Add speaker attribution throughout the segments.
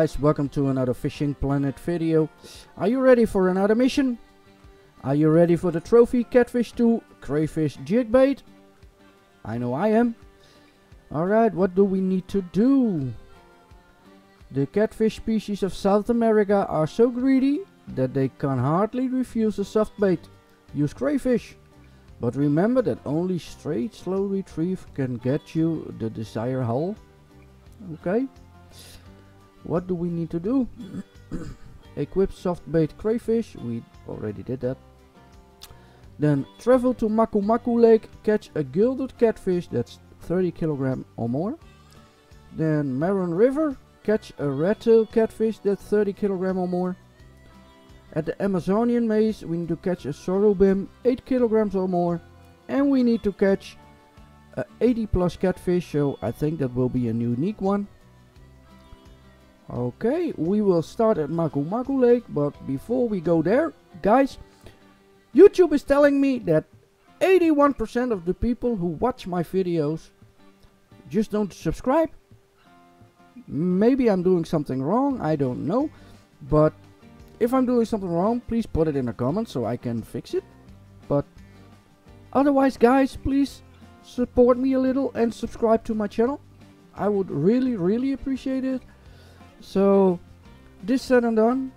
Speaker 1: guys, welcome to another Fishing Planet video. Are you ready for another mission? Are you ready for the trophy catfish 2 crayfish jig bait? I know I am. Alright, what do we need to do? The catfish species of South America are so greedy that they can hardly refuse a soft bait. Use crayfish. But remember that only straight slow retrieve can get you the desired haul. Okay. What do we need to do? Equip soft bait crayfish. We already did that. Then travel to Maku Maku Lake, catch a gilded catfish that's 30 kilogram or more. Then Maron River, catch a red-tailed catfish that's 30 kilogram or more. At the Amazonian maze we need to catch a sorubim 8 kilograms or more. And we need to catch a 80 plus catfish, so I think that will be a unique one. Okay, we will start at Maku Lake, but before we go there, guys, YouTube is telling me that 81% of the people who watch my videos just don't subscribe. Maybe I'm doing something wrong, I don't know. But if I'm doing something wrong, please put it in the comments so I can fix it. But otherwise, guys, please support me a little and subscribe to my channel. I would really, really appreciate it. So, this said and done,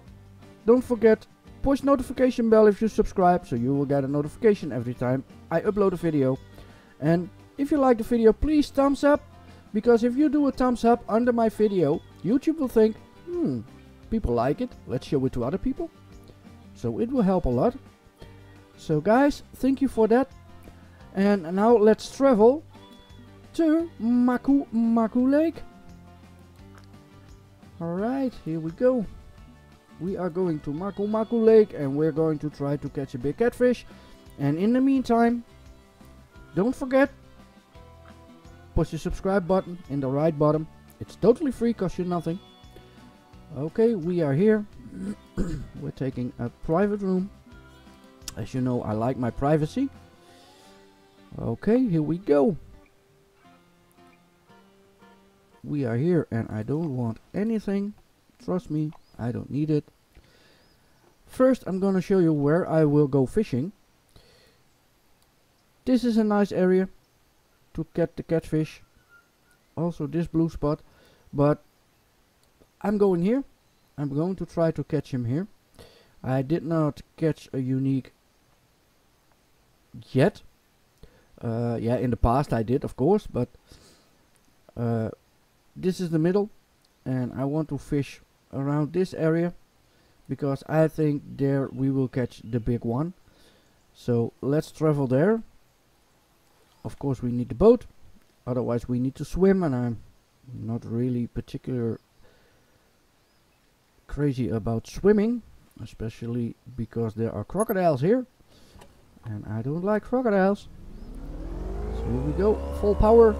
Speaker 1: don't forget push notification bell if you subscribe so you will get a notification every time I upload a video. And if you like the video, please thumbs up. Because if you do a thumbs up under my video, YouTube will think, hmm, people like it, let's show it to other people. So it will help a lot. So guys, thank you for that. And now let's travel to Maku Maku Lake. Alright, here we go we are going to Maku Maku Lake and we're going to try to catch a big catfish. And in the meantime, don't forget, push the subscribe button in the right bottom. It's totally free, costs you nothing. Okay, we are here. we're taking a private room. As you know, I like my privacy. Okay, here we go. We are here and I don't want anything. Trust me, I don't need it. First I'm gonna show you where I will go fishing. This is a nice area to get the catfish. Also this blue spot. But I'm going here. I'm going to try to catch him here. I did not catch a unique yet. Uh, yeah, in the past I did, of course, but uh, this is the middle, and I want to fish around this area because I think there we will catch the big one. So let's travel there. Of course we need the boat. Otherwise we need to swim and I'm not really particular crazy about swimming especially because there are crocodiles here and I don't like crocodiles. So here we go. Full power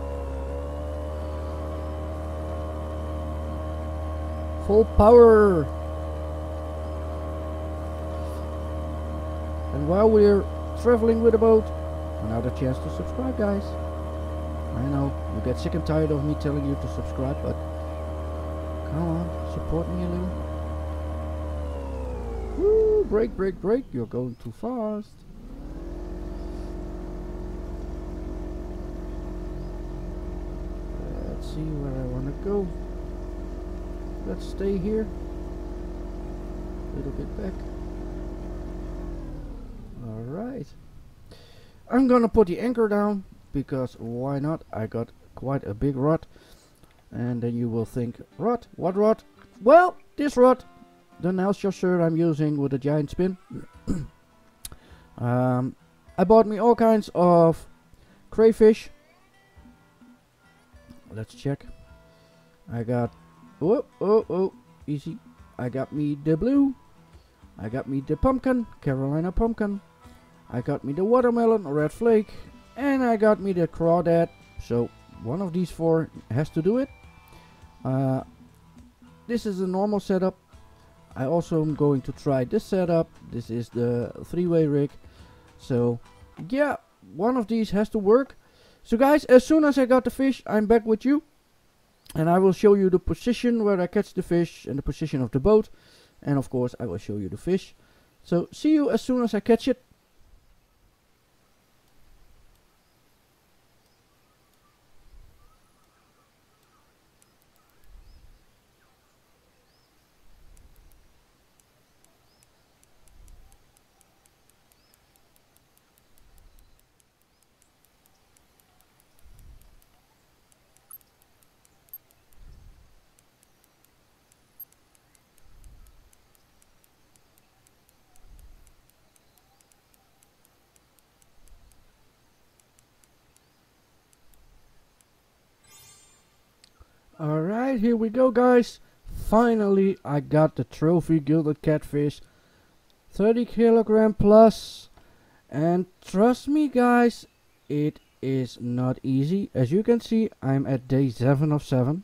Speaker 1: Full power! And while we're traveling with a boat, another chance to subscribe guys. I know, you get sick and tired of me telling you to subscribe, but come on, support me a little. Woo, break, break, break, you're going too fast. Let's see where I want to go let's stay here. A little bit back. Alright I'm gonna put the anchor down because why not? I got quite a big rod and then you will think rod what rod well this rod the Nelshire shirt I'm using with a giant spin. Um, I bought me all kinds of crayfish. Let's check. I got Oh, oh, oh, easy. I got me the blue. I got me the pumpkin, Carolina pumpkin. I got me the watermelon, red flake. And I got me the crawdad. So one of these four has to do it. Uh, this is a normal setup. I also am going to try this setup. This is the three-way rig. So yeah, one of these has to work. So guys, as soon as I got the fish, I'm back with you. And I will show you the position where I catch the fish and the position of the boat. And of course I will show you the fish. So see you as soon as I catch it Alright, here we go guys. Finally, I got the trophy gilded catfish. 30 kilogram plus. And trust me guys, it is not easy. As you can see, I'm at day 7 of 7.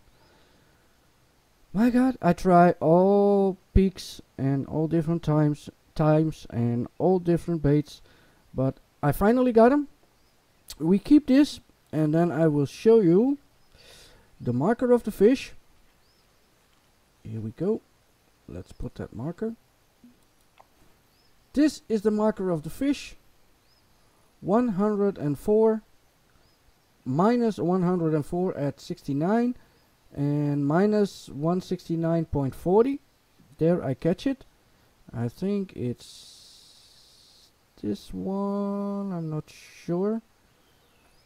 Speaker 1: My god, I try all peaks and all different times times and all different baits. But I finally got him. We keep this and then I will show you the marker of the fish. Here we go. Let's put that marker. This is the marker of the fish. 104 minus 104 at 69 and minus 169.40 there I catch it I think it's this one I'm not sure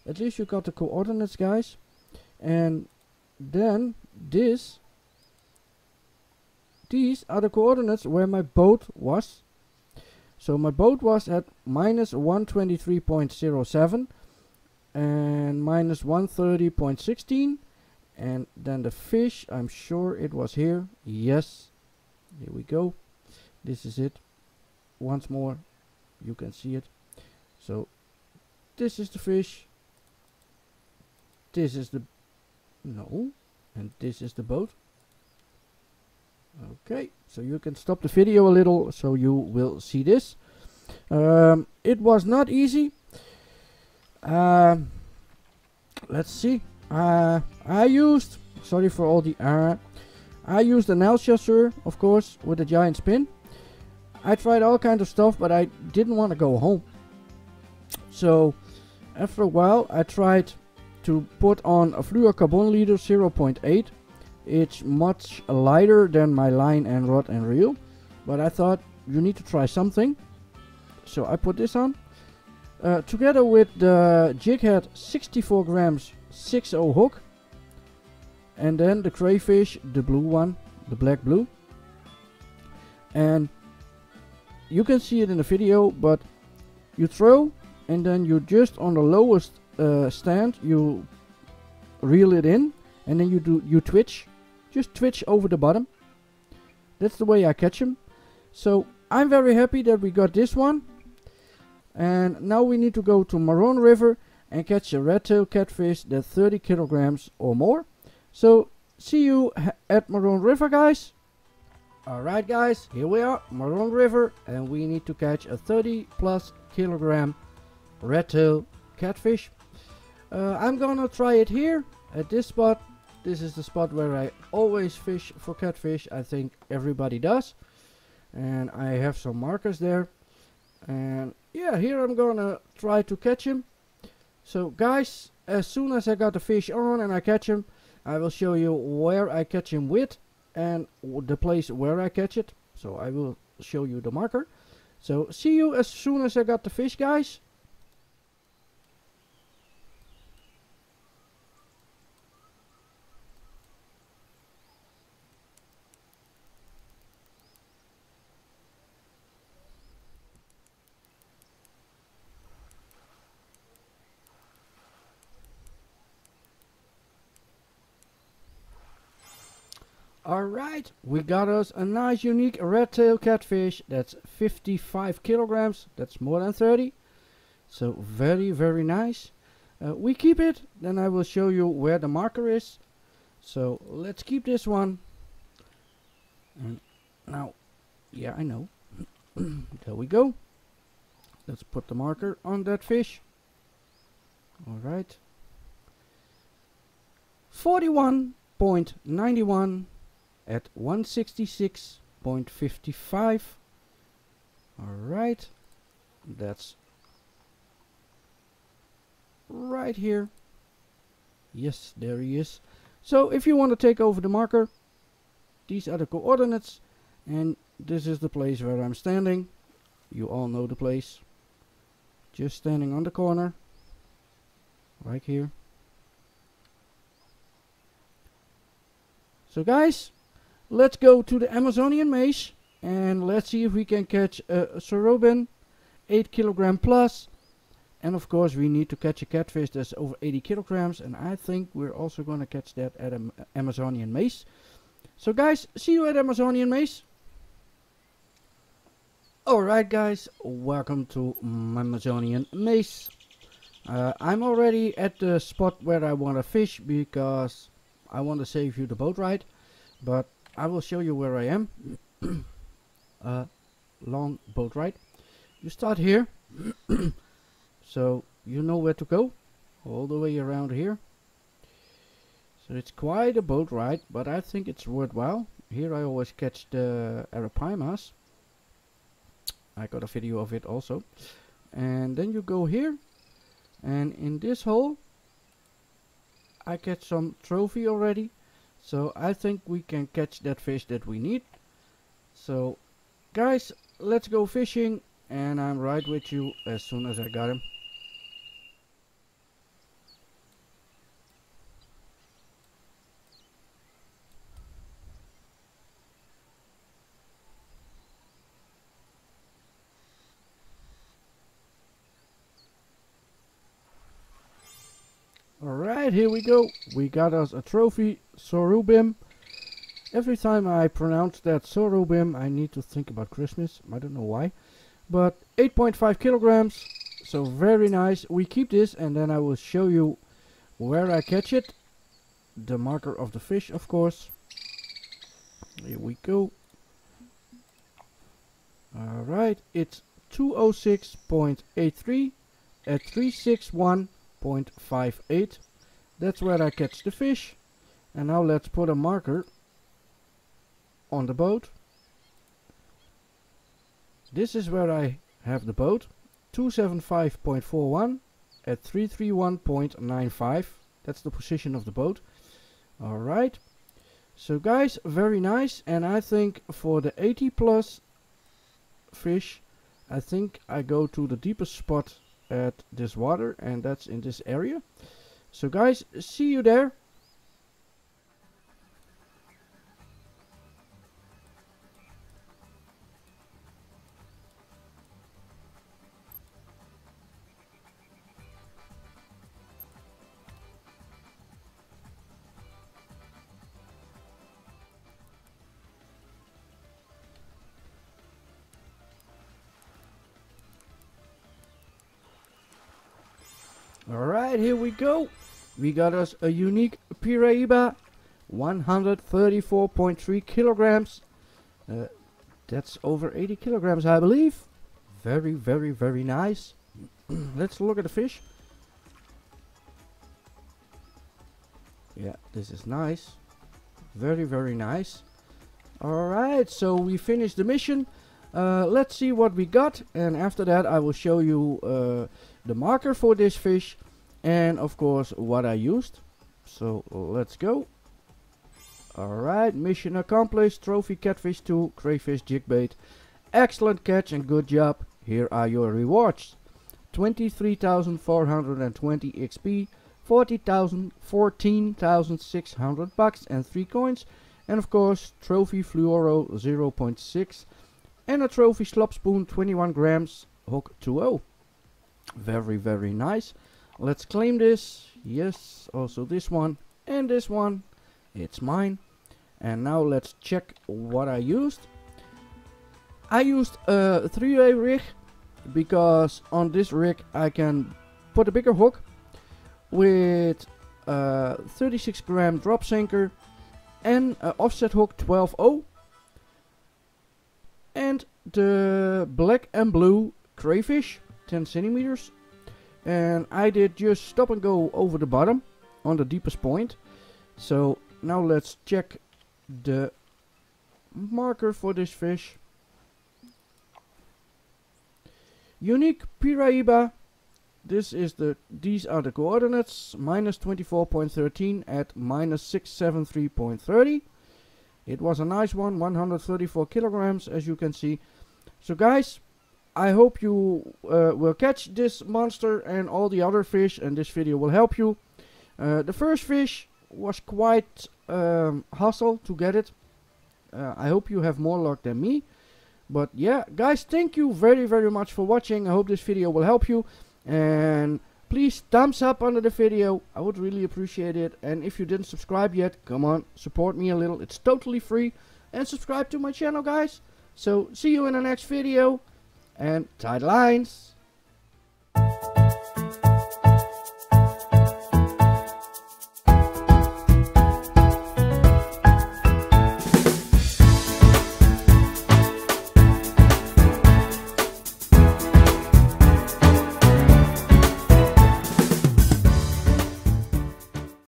Speaker 1: at least you got the coordinates guys and then this these are the coordinates where my boat was. So my boat was at minus 123.07 and minus 130.16 and then the fish I'm sure it was here. Yes here we go. This is it. Once more you can see it. So this is the fish. This is the no. And this is the boat. Okay, so you can stop the video a little so you will see this. Um, it was not easy. Um, let's see. Uh, I used, sorry for all the uh, I used an Alsacer, of course, with a giant spin. I tried all kinds of stuff, but I didn't want to go home. So, after a while, I tried to put on a fluorocarbon leader 0.8 it's much lighter than my line and rod and reel but I thought you need to try something. So I put this on. Uh, together with the jig head 64 grams 6.0 hook. And then the crayfish the blue one the black blue. And you can see it in the video but you throw and then you just on the lowest uh, stand, you reel it in, and then you do you twitch, just twitch over the bottom. That's the way I catch them. So I'm very happy that we got this one. And now we need to go to Maroon River and catch a red tail catfish that's 30 kilograms or more. So see you at Maroon River guys. Alright guys, here we are, Maroon River, and we need to catch a 30 plus kilogram red tail catfish. Uh, I'm gonna try it here at this spot. This is the spot where I always fish for catfish. I think everybody does. And I have some markers there. And yeah, here I'm gonna try to catch him. So guys, as soon as I got the fish on and I catch him, I will show you where I catch him with and the place where I catch it. So I will show you the marker. So see you as soon as I got the fish guys. Alright, we got us a nice unique red tail catfish. That's 55 kilograms. That's more than 30. So very, very nice. Uh, we keep it. Then I will show you where the marker is. So let's keep this one. And now, yeah, I know. there we go. Let's put the marker on that fish. Alright. 41 166.91 at 166.55 alright that's right here. Yes there he is. So if you want to take over the marker these are the coordinates and this is the place where I'm standing. You all know the place. Just standing on the corner right here. So guys let's go to the Amazonian maze and let's see if we can catch a sorubim 8 kilogram plus and of course we need to catch a catfish that's over 80 kilograms and I think we're also going to catch that at an Amazonian maze. so guys see you at Amazonian maze. alright guys welcome to Amazonian maze. uh, I'm already at the spot where I want to fish because I want to save you the boat ride but I will show you where I am. Uh, long boat ride. You start here. So you know where to go. All the way around here. So it's quite a boat ride but I think it's worthwhile. Here I always catch the arapaimas I got a video of it also. And then you go here. And in this hole I catch some trophy already so I think we can catch that fish that we need. So guys, let's go fishing and I'm right with you as soon as I got him. Alright, here we go. We got us a trophy sorubim. Every time I pronounce that sorubim, I need to think about Christmas. I don't know why. But 8.5 kilograms. So very nice. We keep this and then I will show you where I catch it. The marker of the fish, of course. Here we go. Alright, it's 206.83 at 361.58. that's where I catch the fish and now let's put a marker on the boat. This is where I have the boat. 275.41 at 331.95 that's the position of the boat. Alright so guys very nice. And I think for the 80 plus fish I think I go to the deepest spot at this water and that's in this area. So guys, see you there. Alright, here we go. We got us a unique Piraiba, 134.3 kilograms. Uh, that's over 80 kilograms, I believe. Very, very, very nice. Let's look at the fish. Yeah, this is nice. Very, very nice. Alright, so we finished the mission. Uh, let's see what we got. And after that, I will show you... Uh, the marker for this fish and of course what I used. So let's go. Alright, mission accomplished. Trophy catfish 2, crayfish jig bait Excellent catch and good job. Here are your rewards. 23,420 XP, 40,000, 14,600 bucks and 3 coins. And of course, trophy fluoro 0.6 and a trophy slop spoon 21 grams hook 2.0 very very nice let's claim this. Yes also this one and this one. It's mine. And now let's check what I used. I used a 3-way rig because on this rig I can put a bigger hook with a 36 gram drop sinker and an offset hook 12.0 and the black and blue crayfish 10 centimeters. And I did just stop and go over the bottom on the deepest point. So now let's check the marker for this fish. Unique Piraiba. This is the these are the coordinates minus 24.13 at minus 673.30. It was a nice one, 134 kilograms as you can see. So guys, I hope you uh, will catch this monster and all the other fish and this video will help you. Uh, the first fish was quite um, hustle to get it. Uh, I hope you have more luck than me. But yeah, guys, thank you very, very much for watching. I hope this video will help you. And please thumbs up under the video. I would really appreciate it. And if you didn't subscribe yet, come on, support me a little. It's totally free. And subscribe to my channel, guys. So, see you in the next video. And tight lines.